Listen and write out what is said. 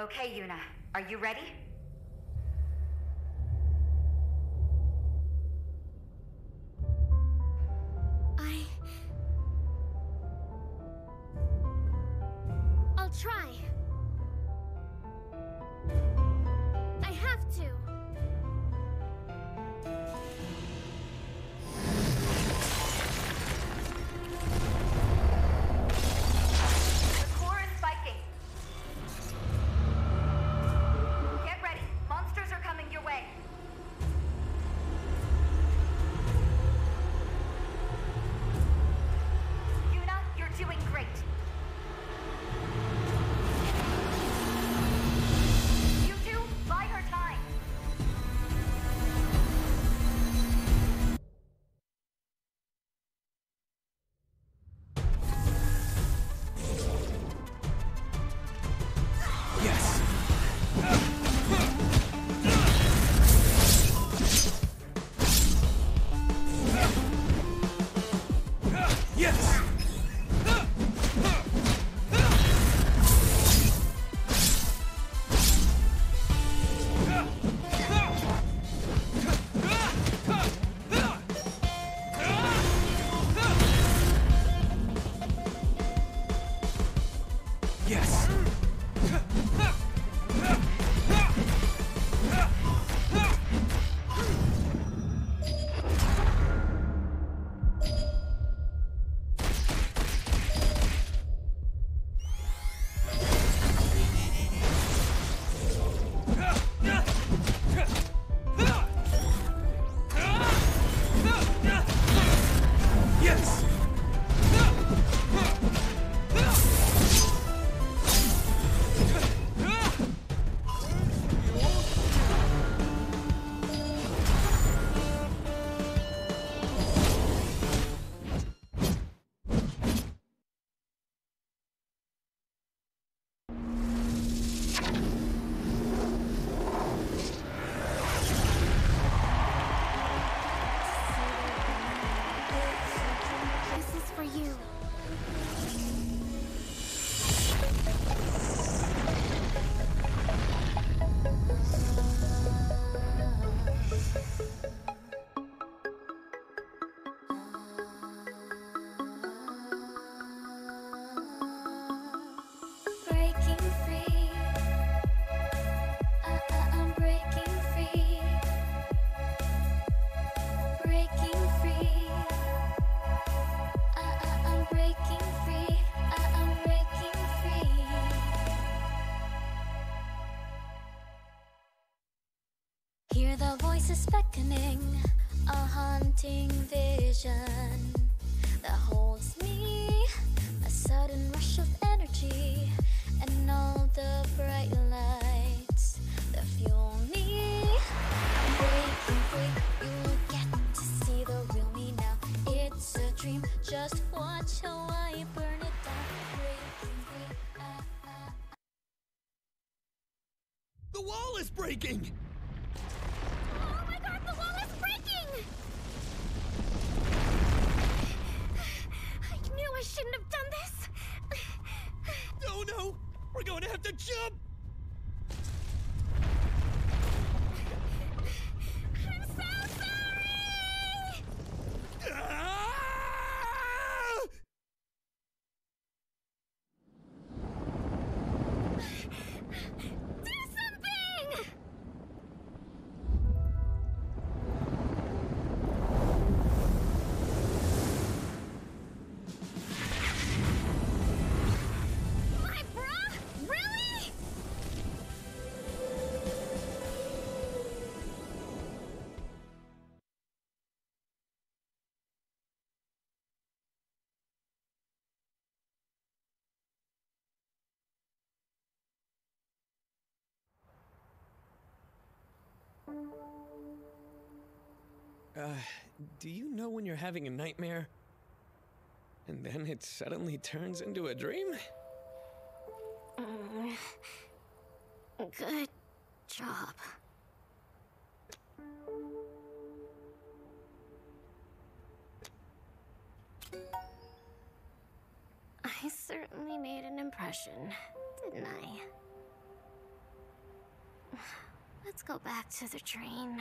Okay, Yuna. Are you ready? I. I'll try. Yes! Voices beckoning, a haunting vision that holds me. A sudden rush of energy, and all the bright lights that fuel me. I'm breaking free. You get to see the real me now. It's a dream. Just watch how I burn it down. Free. Ah, ah, The wall is breaking! To Uh, do you know when you're having a nightmare? And then it suddenly turns into a dream? Mm. Good job. I certainly made an impression, didn't I? Let's go back to the train.